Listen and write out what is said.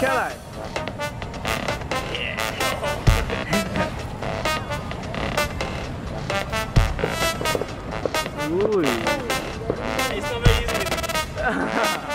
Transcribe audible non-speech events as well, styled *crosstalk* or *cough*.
Caralho. Ui. É isso. *laughs*